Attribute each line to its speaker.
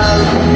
Speaker 1: love.